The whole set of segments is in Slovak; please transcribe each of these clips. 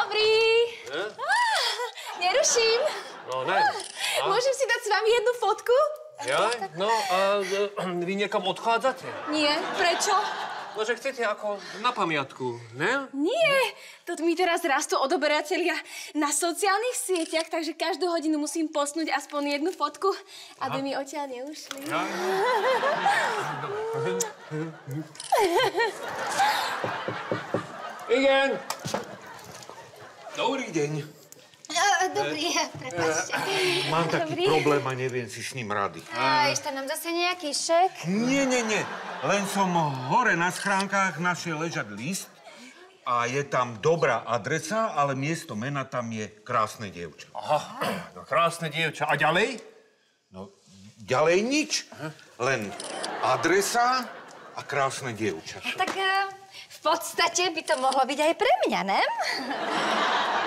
Dobrý. Ah, neruším. No, ne. Ah, a? Môžem si dať s vami jednu fotku? Ja? No, a eh, vy niekam odchádzate? Nie, prečo? No, že chcete ako na pamiatku, ne? Nie, to mi teraz rastú odoberatelia na sociálnych sieťach, takže každú hodinu musím posnúť aspoň jednu fotku, aby Aha. mi odtiaľ neušli. Ja. Igen. Dobrý deň. Dobrý, prepáčte. Mám taký Dobrý. problém a neviem si s ním rady. A ešte nám zase nejaký šek. Nie, nie, nie. Len som hore na schránkach našiel ležať list a je tam dobrá adresa, ale miesto mena tam je krásne dievča. Aha, no krásne dievča. A ďalej? No, ďalej nič. Len adresa a krásne dievča. Tak v podstate by to mohlo byť aj pre mňa, ne?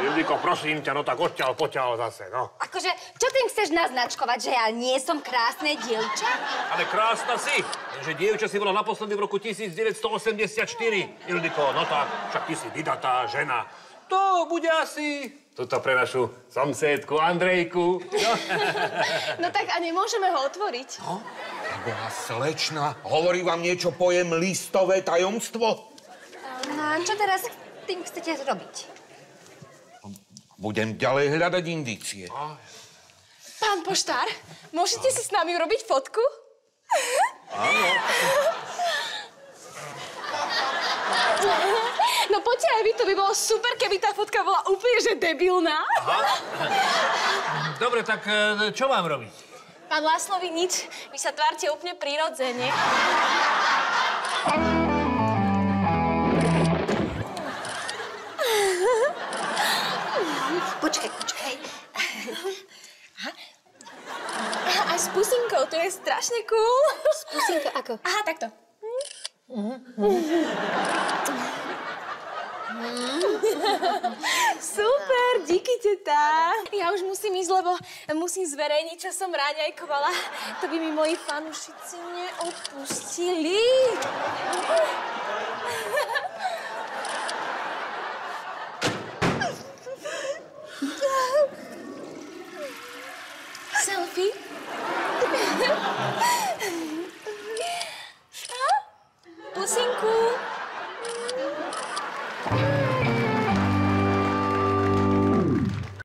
Judiko, prosím ťa, no tak odťaľ, poťaľ zase, no. Akože, čo tým chceš naznačkovať, že ja nie som krásne dievča? Ale krásna si. Že dievča si bola naposledy v roku 1984. Ildiko, no tak, však ty si vydatá žena. To bude asi... Tuto pre našu samsédku Andrejku. No. No tak a nemôžeme ho otvoriť. Boha slečna, hovorí vám niečo pojem listové tajomstvo? A čo teraz tým chcete robiť? Budem ďalej hľadať indície. Pán poštár, môžete si s nami urobiť fotku? Áno. No poďte aj vy, to by bolo super, keby tá fotka bola úplne že debilná. Dobre, tak e, čo mám robiť? Pán Láslovi, nič. Vy sa tvárte úplne prirodzene. S pusinkou, to je strašne cool. Pusinko, ako? Aha, takto. Super, díky teta. Ja už musím ísť, lebo musím zverejniť, čo som ráňajkovala. To by mi moji fanúšici neodpustili. 不辛苦。